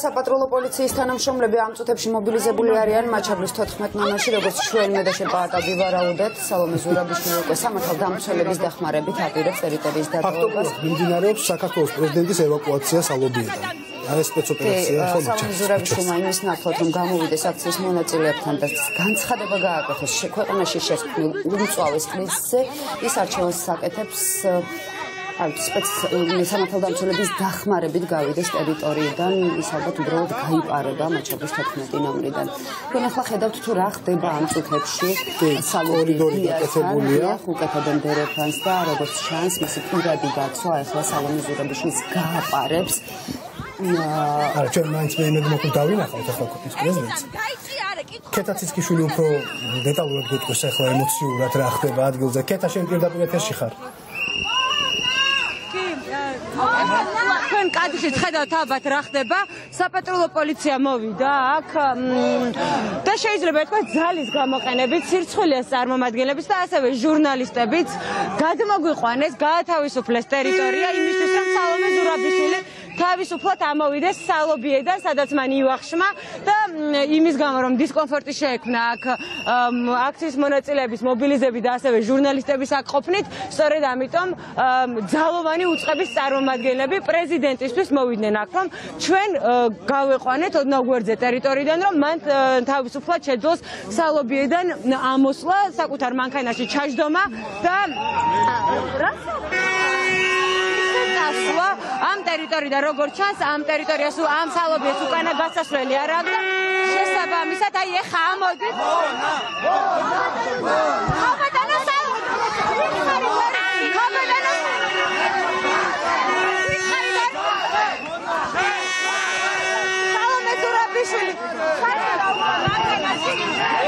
საპატრულო პოლიციის თანამშრომლები ამ წუთებში მობილიზებული არიან მაჩაბლის 14 ნომერში, როგორც ჩვენ მე და შეპაატავი ვარაუდეთ, სალომე ზურაბიშვილი უკვე სამართალ დამცველების დახმარებით აპირებს ტერიტორიის დატოვებას. ფაქტობრივად მიმდინარეობს საქართველოს პრეზიდენტის ევაკუაცია სალობიიდან. არის სპეცოპერაცია ხო სალომე ზურაბიშვილმა იმის ნახოთ, რომ გამოვიდეს აქციის მონაწილეებთან და განცხადება გააკეთოს ქვეყანაში შექმნილ უმწვავეს კრიზისზე, ის არჩევანს საკეთებს აი სპეციალური სამართალდამცველების დახმარებით გავიდეს ტერიტორიიდან ის ალბათ უბრალოდ გაიპარება მაჩაბის 14 ნომრიდან. თქვენ ახლა ხედავთ თუ რა ხდება ამ წუთებში? სალორიდორი დაკეთებულია. უკეთებენ დერეფანს და როგორც ჩანს მისი პირადი დაცვა ახლა სალომე ზურაბიშვილის გააპარებს. არა ჩვენ მაინც მე მოხდა დავინახავთ ახლა ქვეყნის პრეზიდენტს. კეთაცის ქიშვილი უფრო დეტალურად გეტყვის ახლა ემოციურად რა ხდება ადგილზე. კეთა შენ პირდაპირ ეთერში ხარ თქვენ კადიშიც ხედავთ ალბათ რა ხდება? საპატრულო პოლიცია მოვიდა აქ და შეიძლება ითქვას ძალის გამოყენებით სირცხვილეს წარმომადგენლების და ასევე ჟურნალისტებიც გადმოგვიყვანეს გაათავისუფლეს ტერიტორია იმისთვის რომ სალომე ზურაბიშვილი თავისუფლად ამოვიდეს სალობიედან, სადაც მან ივახშმა და იმის გამო რომ დისკომფორტი შეექმნა აქ აქციის მონაწილეების მობილიზები და ასევე ჟურნალისტების აქ ყოფნით, სწორედ ამიტომ ძალოვანი უწყების წარმომადგენლები პრეზიდენტისთვის მოვიდნენ აქ, რომ ჩვენ გავეყვანეთ ოდნავ გვერდზე ტერიტორიიდან, რომ მან თავისუფლად შეძლოს სალობიედან ამოსვლა, საკუთარ მანქანაში ჩაჯდომა და რა ამ ტერიტორიიდან როგორც ჩანს ამ ტერიტორიას ამ სალობიეს უკანა გასასვლელი არ აქვს. და შესაბამისად აი ეხა ამოდით ხაბატანა სალომე ზურაბიშვილი ხარ რა მანქანაში